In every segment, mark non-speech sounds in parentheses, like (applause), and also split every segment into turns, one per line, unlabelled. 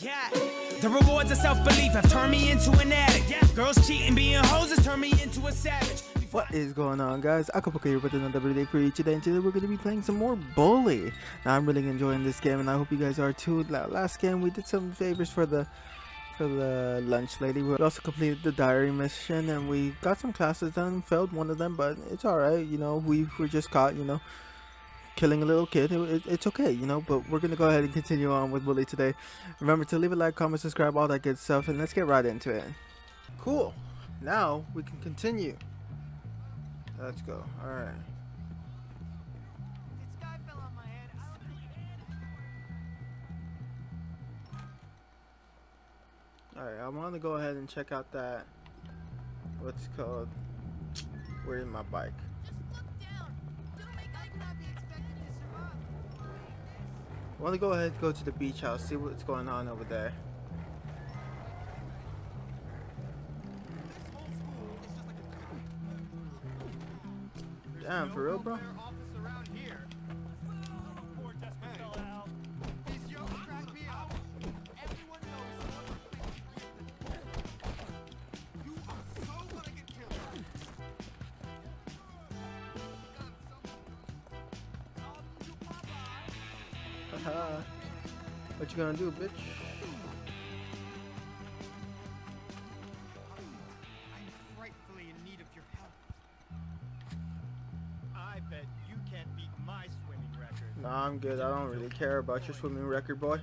Yeah, the rewards of self-belief have turned me into an addict. Yeah, girls cheating, being hoes has turned me into a savage.
What is going on guys? Igopoker here with another video for you today and today we're going to be playing some more Bully. Now I'm really enjoying this game and I hope you guys are too. Last game we did some favors for the for the lunch lady. We also completed the diary mission and we got some classes done, failed one of them but it's alright, you know, we were just caught, you know, killing a little kid. It, it, it's okay, you know, but we're going to go ahead and continue on with Bully today. Remember to leave a like, comment, subscribe, all that good stuff and let's get right into it. Cool. Now we can continue. Let's go. Alright. Alright, I want to go ahead and check out that. What's called? Where is my bike? I want to go ahead go to the beach house, see what's going on over there. Damn, for real, bro? You gonna do, bitch?
frightfully in need of your help. I bet you can't beat my swimming record.
Nah, I'm good. I don't really care about your swimming record, boy.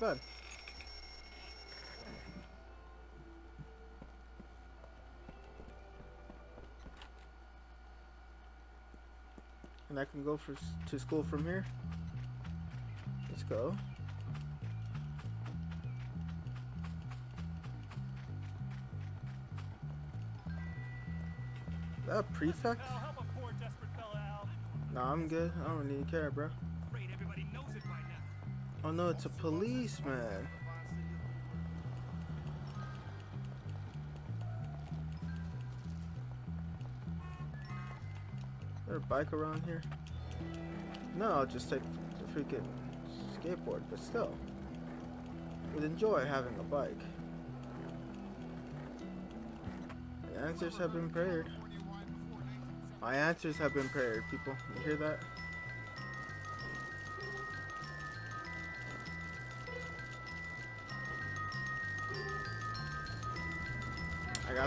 Not bad. And I can go for to school from here. Let's go. Is that prefect?
Al, help a poor desperate fella, Al.
Nah, I'm good. I don't really care, bro. Oh no, it's a policeman. Is there a bike around here? No, I'll just take the freaking skateboard, but still. Would enjoy having a bike. The answers have been prayed. My answers have been prayed, people. You hear that?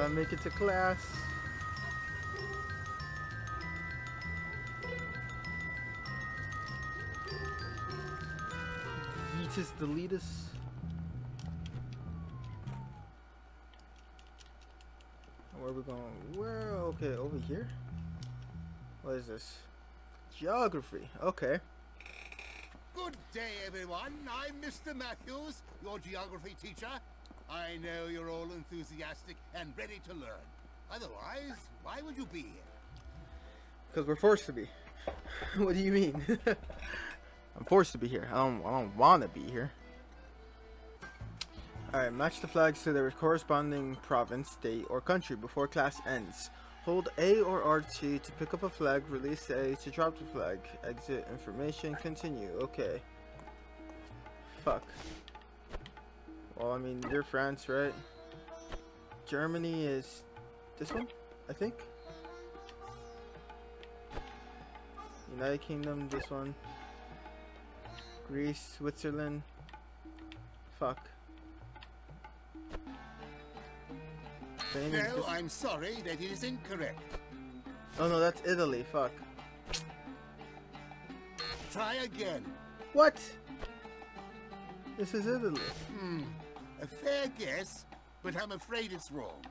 Gotta make it to class. Yeetus deletus. Where are we going? Where? Okay, over here. What is this? Geography. Okay.
Good day, everyone. I'm Mr. Matthews, your geography teacher. I know you're all enthusiastic and ready to learn. Otherwise, why would you be here?
Because we're forced to be. (laughs) what do you mean? (laughs) I'm forced to be here. I don't. I don't want to be here. All right. Match the flags to their corresponding province, state, or country before class ends. Hold A or R2 to pick up a flag. Release A to drop the flag. Exit information. Continue. Okay. Fuck. Well, I mean, you're France, right? Germany is this one, I think. United Kingdom, this one. Greece, Switzerland. Fuck. Spain is
No, I'm sorry, that is incorrect.
Oh no, that's Italy. Fuck.
Try again.
What? This is Italy.
Hmm, a fair guess, but I'm afraid it's wrong.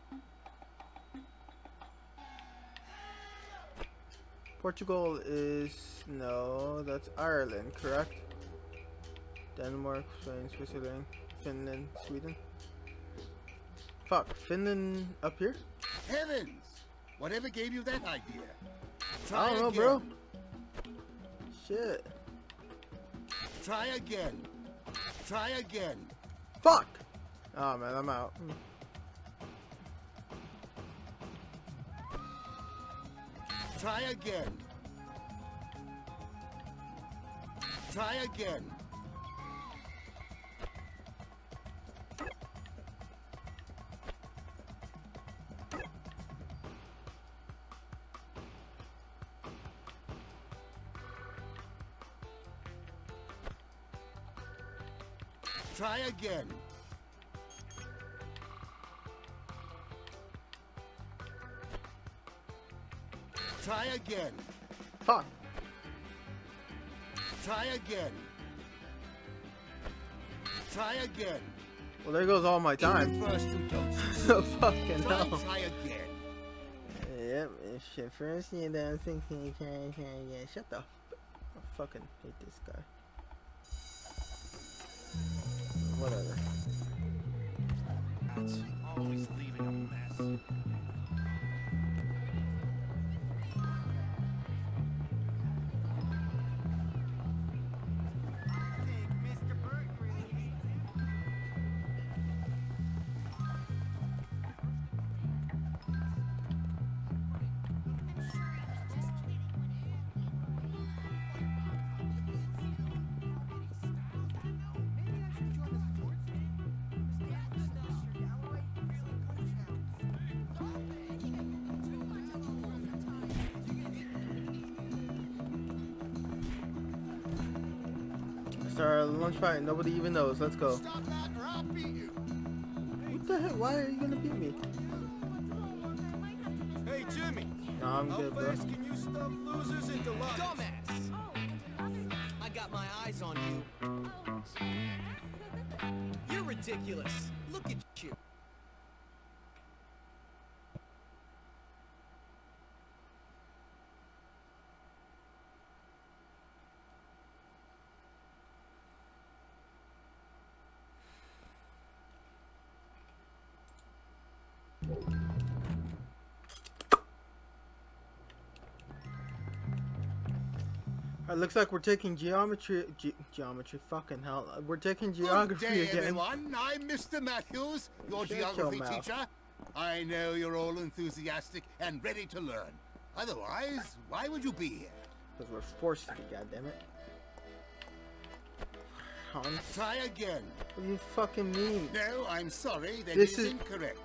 Portugal is no, that's Ireland, correct? Denmark, Spain, Switzerland, Finland, Sweden. Fuck, Finland up here?
Heavens! Whatever gave you that idea?
I don't know,
again.
bro. Shit.
Try again. Try again.
Fuck. Oh man, I'm out.
Try again. Try again. Try again. Try again.
Fuck.
Try again. Try again.
Well, there goes all my time. (laughs)
the first you don't succeed.
Fucking
Try,
hell.
try again.
Yep, shit first, you know, thinking, yeah, shut the. f- I fucking hate this guy. Whatever.
Always leaving a mess.
Start a lunch fight, nobody even knows. Let's go.
Stop that or I'll beat you.
What the heck? Why are you gonna beat me?
Hey, Jimmy.
Nah, I'm good, bro.
fast can you stuff losers into life?
Dumbass! Oh, I got my eyes on you. Oh, You're ridiculous. Look at you.
Alright, looks like we're taking geometry. Ge geometry, fucking hell. We're taking
oh,
geography Good
day,
again.
everyone. I'm Mr. Matthews, your
Shut
geography
mouth.
teacher. I know you're all enthusiastic and ready to learn. Otherwise, why would you be here?
Because we're forced to, goddammit. Hans,
Try again.
what do you fucking mean?
No, I'm sorry, that
This
is
is-
incorrect.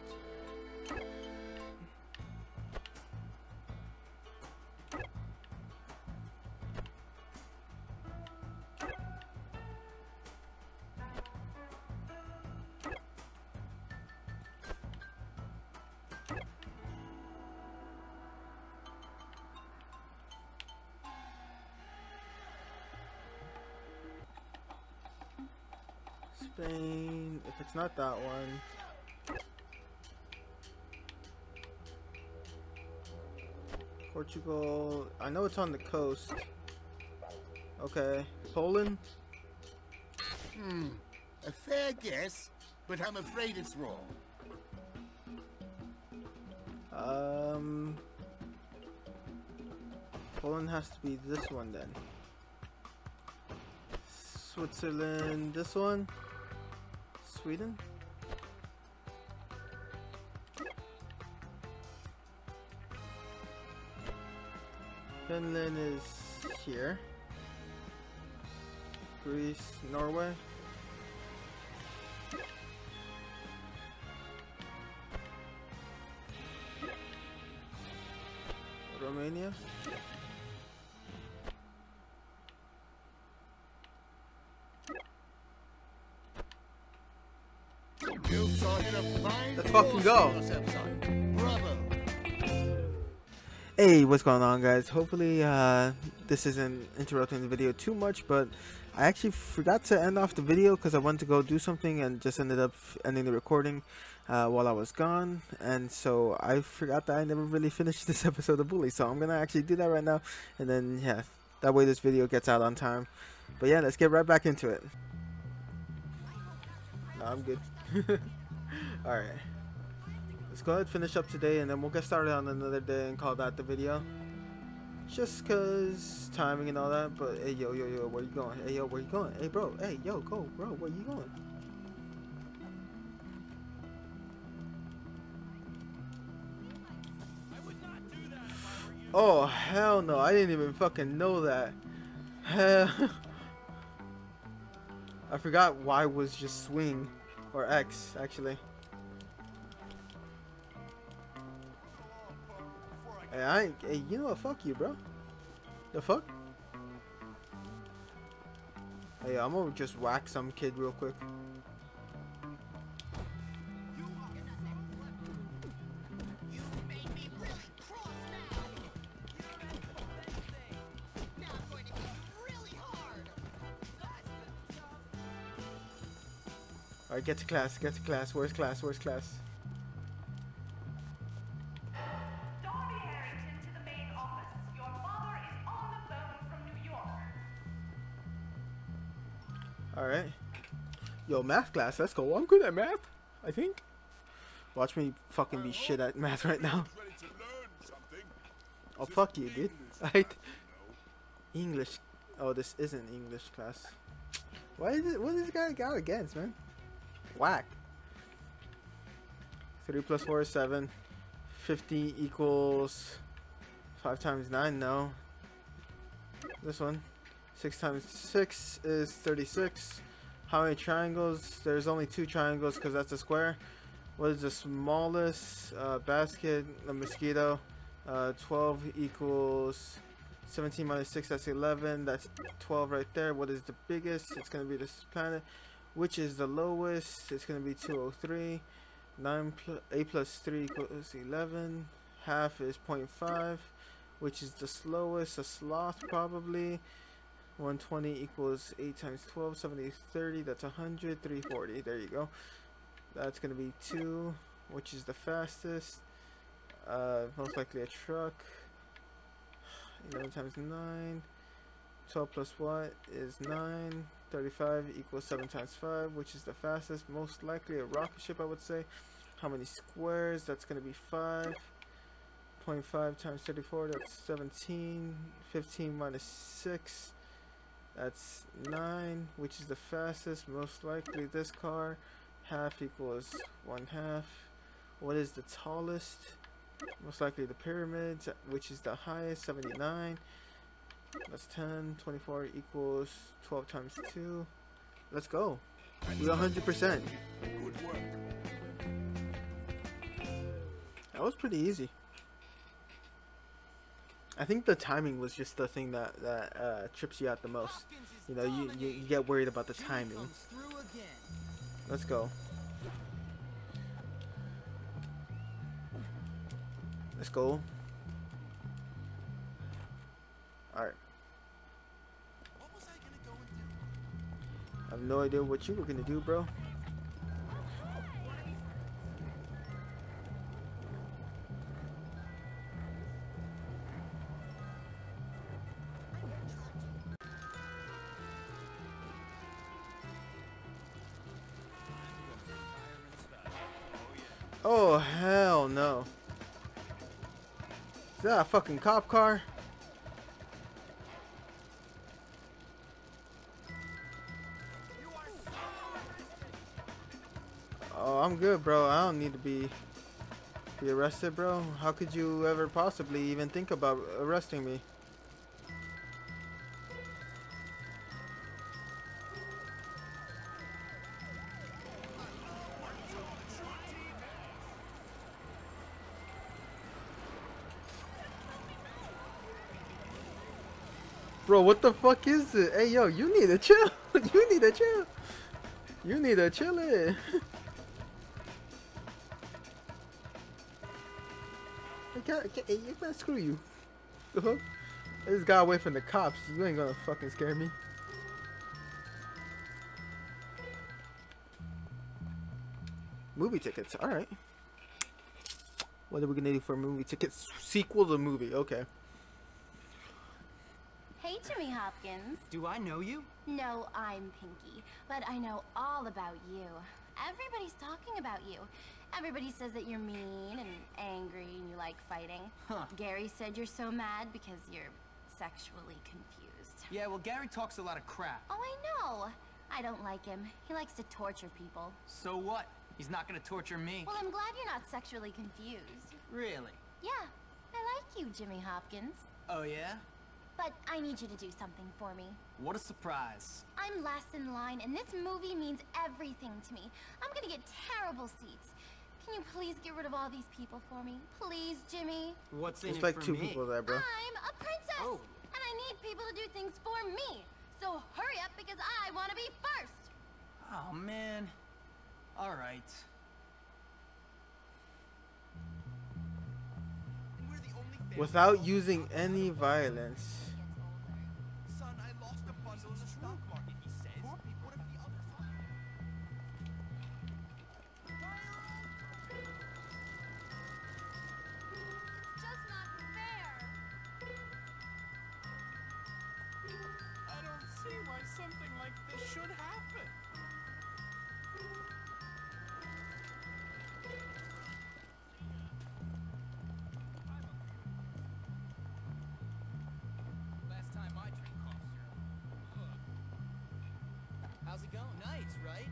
Spain. If it's not that one. Portugal. I know it's on the coast. Okay. Poland.
Hmm, a fair guess, but I'm afraid it's wrong.
Um. Poland has to be this one then. Switzerland. This one. Sweden. Finland is here. Greece, Norway. Romania. Fucking go. Hey, what's going on guys? Hopefully uh, this isn't interrupting the video too much, but I actually forgot to end off the video because I went to go do something and just ended up ending the recording uh, while I was gone. And so I forgot that I never really (laughs) finished this episode of Bully. So I'm going to actually do that right now. And then, yeah, that way this video gets out on time. But yeah, let's get right back into it. No, I'm good. (laughs) Alright. Let's go ahead finish up today and then we'll get started on another day and call that the video. Just cause timing and all that, but hey yo yo yo, where you going? Hey yo, where you going? Hey bro, hey yo, go bro, where you going? Oh hell no, I didn't even fucking know that. Hell (laughs) I forgot Y was just swing or X actually. I you know what? Fuck you, bro. The fuck? Hey, I'm gonna just whack some kid real quick. Alright, get to class, get to class. Where's class? Where's class? Math class, let's go. I'm good at math, I think. Watch me fucking be shit at math right now. (laughs) Oh, fuck you, dude. Right? English. Oh, this isn't English class. Why is it? What is this guy got against, man? Whack. 3 plus 4 is 7. 50 equals 5 times 9, no. This one. 6 times 6 is 36. How many triangles? There's only two triangles because that's a square. What is the smallest uh, basket? A mosquito. Uh, 12 equals 17 minus 6, that's 11. That's 12 right there. What is the biggest? It's going to be this planet. Which is the lowest? It's going to be 203. 9 pl 8 plus 3 equals 11. Half is 0.5. Which is the slowest? A sloth, probably. 120 equals 8 times 12. 70 30. That's 100. 340. There you go. That's going to be 2. Which is the fastest? Uh, most likely a truck. 11 times 9. 12 plus what is 9. 35 equals 7 times 5, which is the fastest. Most likely a rocket ship, I would say. How many squares? That's going to be 5. 0.5 times 34, that's 17. 15 minus 6, that's 9, which is the fastest. Most likely this car. Half equals 1 half. What is the tallest? Most likely the pyramids, which is the highest, 79. That's 10. 24 equals 12 times 2. Let's go. We 100%.
Good work.
That was pretty easy. I think the timing was just the thing that, that uh, trips you out the most. You know, you, you, you get worried about the timing.
comes through again.
Let's go. Let's go. Alright.
What was I gonna go and do?
I have no idea what you were gonna do, bro. Fucking cop car? Oh, I'm good, bro. I don't need to be be arrested, bro. How could you ever possibly even think about arresting me? Bro, what the fuck is it? Hey, yo, you need to chill. (laughs) you need to chill. You need to chill it. I can't, I can't, hey, man, screw you. Fuck? I just got away from the cops. You ain't gonna fucking scare me. Movie tickets, alright. What are we gonna do for movie tickets? Sequel to movie, okay.
Jimmy Hopkins.
Do I know you?
No, I'm Pinky, but I know all about you. Everybody's talking about you. Everybody says that you're mean and angry and you like fighting.
Huh.
Gary said you're so mad because you're sexually confused.
Yeah, well, Gary talks a lot of crap.
Oh, I know. I don't like him. He likes to torture people.
So what? He's not gonna torture me.
Well, I'm glad you're not sexually confused.
Really?
Yeah, I like you, Jimmy Hopkins.
Oh, yeah?
But I need you to do something for me.
What a surprise.
I'm last in line, and this movie means everything to me. I'm gonna get terrible seats. Can you please get rid of all these people for me? Please, Jimmy?
What's in
There's
it
like
for
two
me?
people there, bro.
I'm a princess!
Oh.
And I need people to do things for me. So hurry up because I want to be first.
Oh, man. All right.
We're the only family
Without using any violence.
Time I drank cough syrup. How's it going? Nice, right?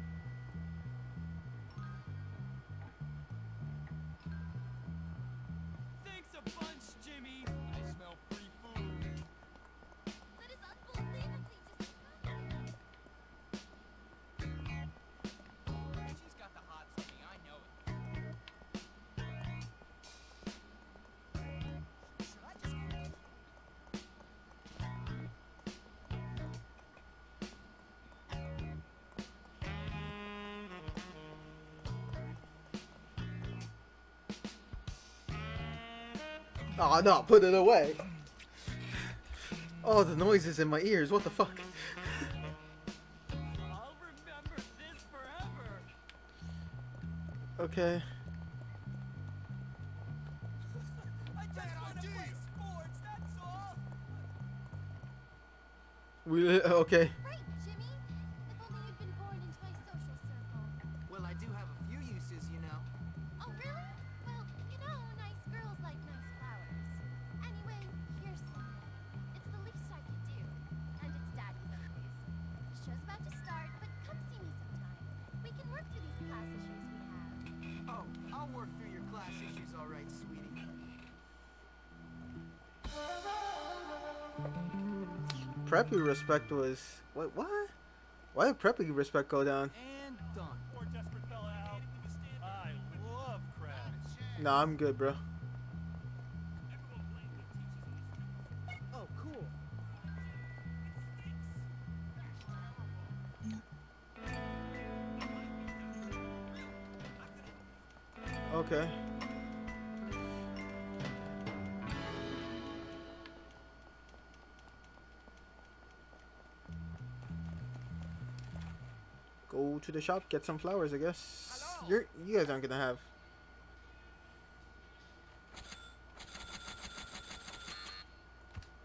Thanks a bunch, Jimmy.
Oh no, put it away. Oh, the noises in my ears. What the fuck? Okay. We okay.
I'll work through your class issues, all right, sweetie.
Preppy respect was wait what? Why did preppy respect go down?
And done.
Poor desperate fella out. I love crabs.
Nah, I'm good, bro. Go to the shop, get some flowers, I guess. You're you guys aren't gonna have.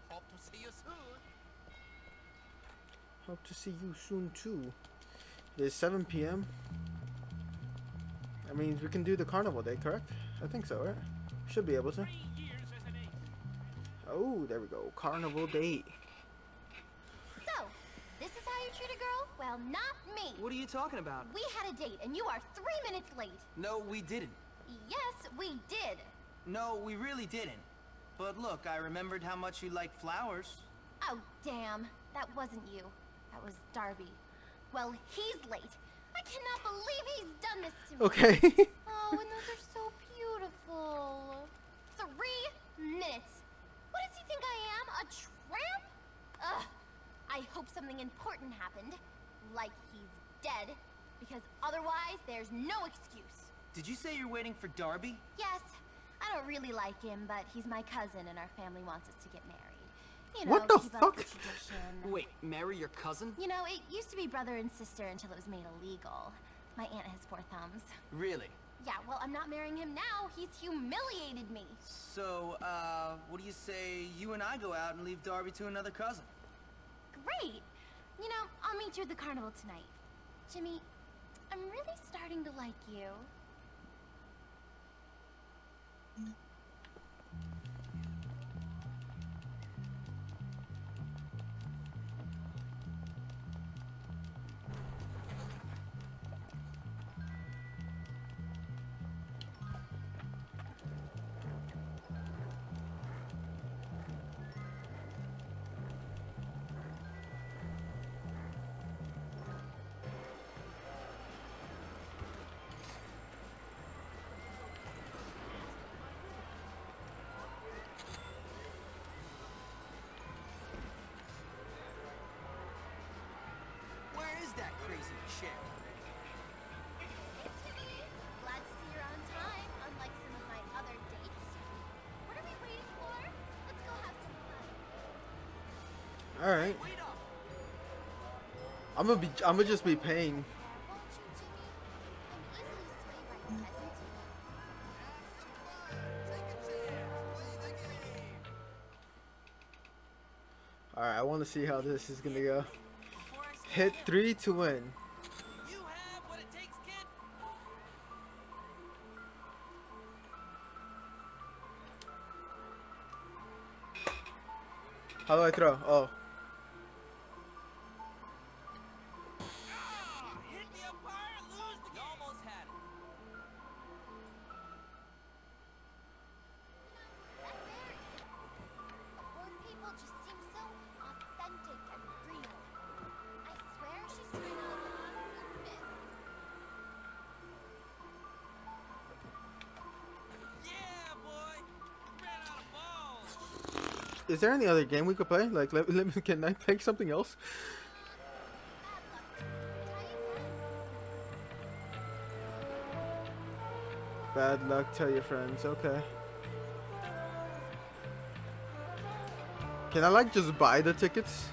Hope to see you soon.
Hope to see you soon too. It is 7 p.m. That means we can do the carnival day, correct? I think so, right? Should be able to.
Three years as an agent.
Oh, there we go. Carnival date.
So, this is how you treat a girl? Well, not me.
What are you talking about?
We had a date, and you are three minutes late.
No, we didn't.
Yes, we did.
No, we really didn't. But look, I remembered how much you like flowers.
Oh, damn. That wasn't you. That was Derby. Well, he's late. I cannot believe he's done this to me.
Okay. (laughs)
Oh, and those are so beautiful. Three minutes. What does he think I am? A tramp? Ugh. I hope something important happened. Like he's dead. Because otherwise, there's no excuse.
Did you say you're waiting for Derby?
Yes, I don't really like him, but he's my cousin and our family wants us to get married. You know,
What the
keep up
fuck?
the tradition.
Wait, marry your cousin?
You know, it used to be brother and sister until it was made illegal. My aunt has four thumbs.
Really?
Yeah, well, I'm not marrying him now. He's humiliated me.
So, uh, what do you say you and I go out and leave Derby to another cousin?
Great. You know, I'll meet you at the carnival tonight. Jimmy, I'm really starting to like you.
That crazy chick?
Glad to see you're on time, unlike some of my other dates. What are we waiting for? Let's go have some fun.
All right. I'm gonna be. I'm gonna just be paying.
Won't you, Jimmy? I'm easily swayed by your presence.
All right. I want to see how this is gonna go. Hit three to win.
Takes.
How do I throw? Oh. Is there any other game we could play? Like, let, let me. (laughs) Can I pick something else?
Bad luck.
Tell your friends. Okay. Can I like just buy the tickets?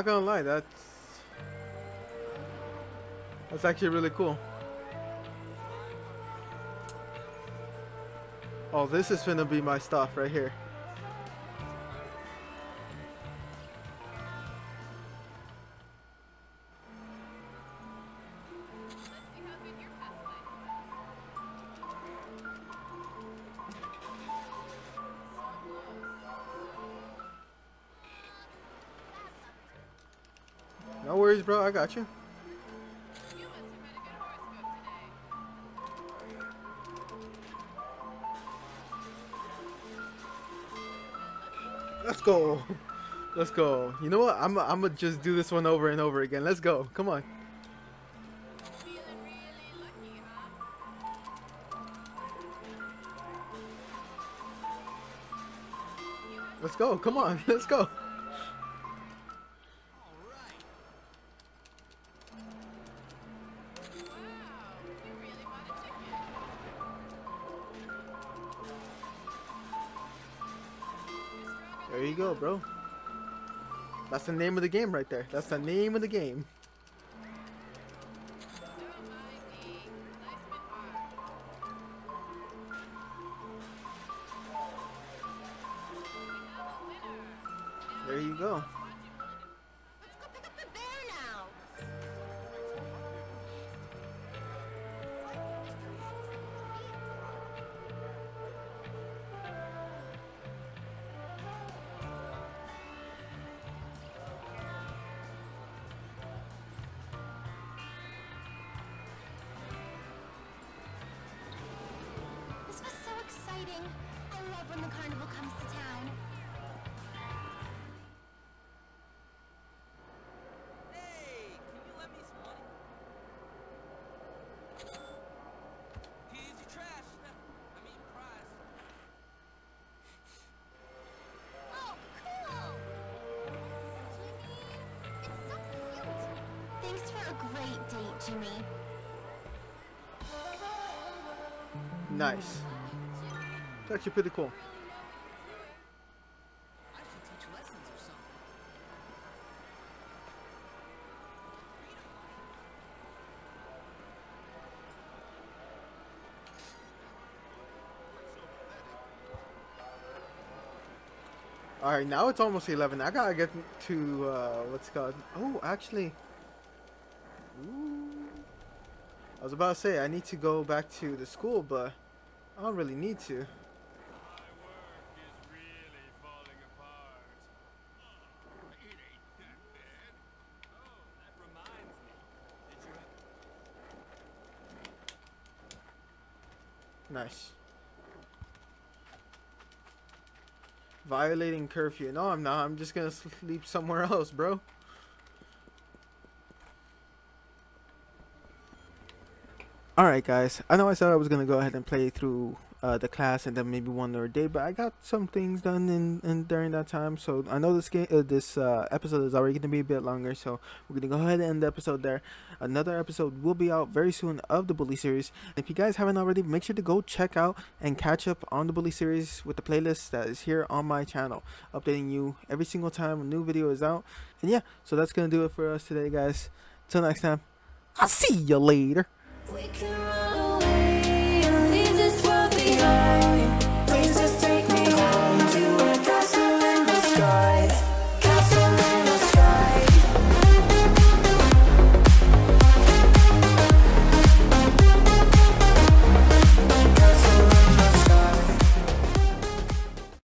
Not
gonna lie, that's that's actually really cool. Oh, this is gonna be my stuff right here. Bro. I got you. Let's go. (laughs) Let's go. You know what? I'm I'm gonna just do this one over and over again. Let's go. Come on. Let's go. Come on. (laughs) Let's go. Bro. That's the name of the game right there. That's the name of the game.
Exciting. I love when the carnival comes to town.
Hey, can you lend me some money? Here's your trash. (laughs) I mean, prize.
Oh, cool! Jimmy, it's so cute. Thanks for a great date, Jimmy.
Nice. It's actually pretty cool. Alright, now it's almost 11. I gotta get to, uh, what's it called? Oh, actually. Ooh. I was about to say, I need to go back to the school, but I don't really need to. Violating curfew. No, I'm not. I'm just gonna sleep somewhere else, bro. Alright guys, I know I said I was going to go ahead and play through uh, the class and then maybe one other day, but I got some things done in, in during that time, so I know this game, uh, this uh, episode is already going to be a bit longer, so we're going to go ahead and end the episode there. Another episode will be out very soon of the Bully series. If you guys haven't already, make sure to go check out and catch up on the Bully series with the playlist that is here on my channel, updating you every single time a new video is out. And yeah, so that's going to do it for us today, guys. Till next time, I'll see you later
light.